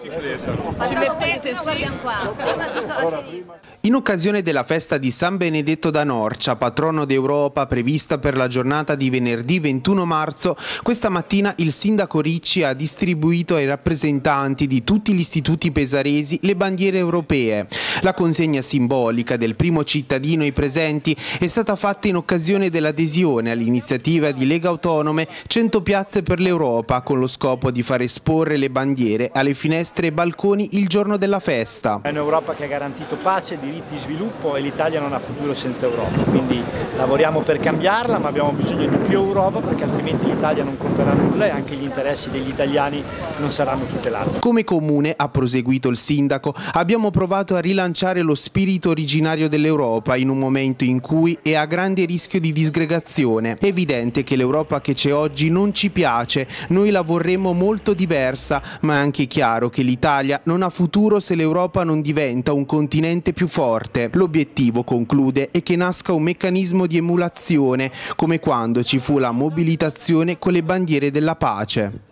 Cicleta. Ci mettete, sì. In occasione della festa di San Benedetto da Norcia, patrono d'Europa prevista per la giornata di venerdì 21 marzo, questa mattina il sindaco Ricci ha distribuito ai rappresentanti di tutti gli istituti pesaresi le bandiere europee. La consegna simbolica del primo cittadino ai presenti è stata fatta in occasione dell'adesione all'iniziativa di Lega Autonome 100 piazze per l'Europa con lo scopo di far esporre le bandiere alle finestre e balconi il giorno della festa. È un'Europa che ha garantito pace, diritti e sviluppo e l'Italia non ha futuro senza Europa, quindi lavoriamo per cambiarla ma abbiamo bisogno di più Europa perché altrimenti l'Italia non conterà nulla e anche gli interessi degli italiani non saranno tutelati. Come comune, ha proseguito il sindaco, abbiamo provato a rilanciare lo spirito originario dell'Europa in un momento in cui è a grande rischio di disgregazione. È evidente che l'Europa che c'è oggi non ci piace, noi la vorremmo molto diversa, ma è anche chiaro che l'Italia non ha futuro se l'Europa non diventa un continente più forte. L'obiettivo, conclude, è che nasca un meccanismo di emulazione, come quando ci fu la mobilitazione con le bandiere della pace.